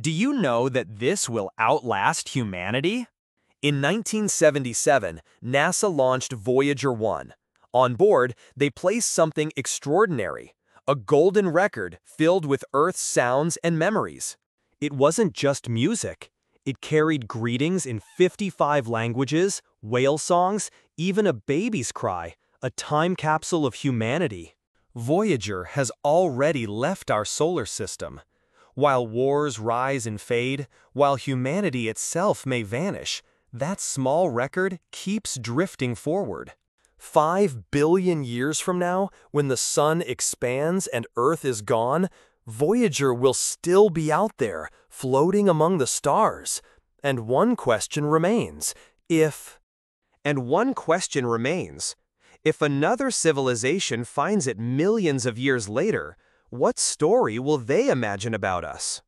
Do you know that this will outlast humanity? In 1977, NASA launched Voyager 1. On board, they placed something extraordinary, a golden record filled with Earth's sounds and memories. It wasn't just music. It carried greetings in 55 languages, whale songs, even a baby's cry, a time capsule of humanity. Voyager has already left our solar system. While wars rise and fade, while humanity itself may vanish, that small record keeps drifting forward. Five billion years from now, when the sun expands and Earth is gone, Voyager will still be out there, floating among the stars. And one question remains, if... And one question remains. If another civilization finds it millions of years later, what story will they imagine about us?